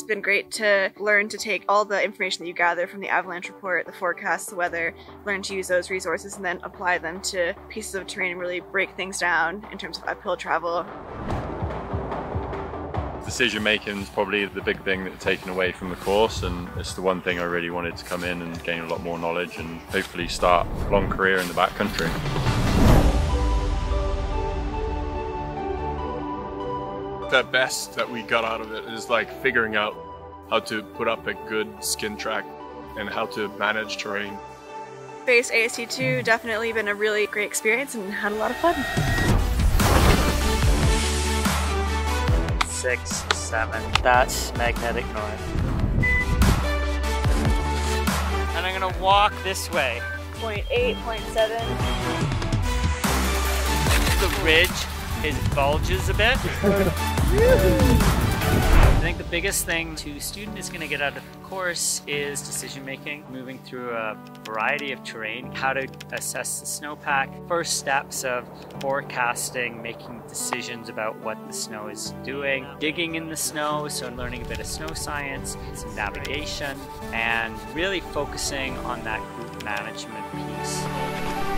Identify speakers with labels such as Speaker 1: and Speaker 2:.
Speaker 1: It's been great to learn to take all the information that you gather from the avalanche report, the forecast, the weather, learn to use those resources and then apply them to pieces of terrain and really break things down in terms of uphill travel.
Speaker 2: Decision making is probably the big thing that's taken away from the course, and it's the one thing I really wanted to come in and gain a lot more knowledge and hopefully start a long career in the backcountry.
Speaker 3: The best that we got out of it is like figuring out how to put up a good skin track and how to manage terrain.
Speaker 1: Face AST2 definitely been a really great experience and had a lot of fun.
Speaker 4: Six, seven, that's magnetic north. And I'm gonna walk this way.
Speaker 1: Point eight, point seven.
Speaker 4: The ridge is bulges a bit. I think the biggest thing to student is going to get out of the course is decision making, moving through a variety of terrain, how to assess the snowpack, first steps of forecasting, making decisions about what the snow is doing, digging in the snow, so learning a bit of snow science, some navigation, and really focusing on that group management piece.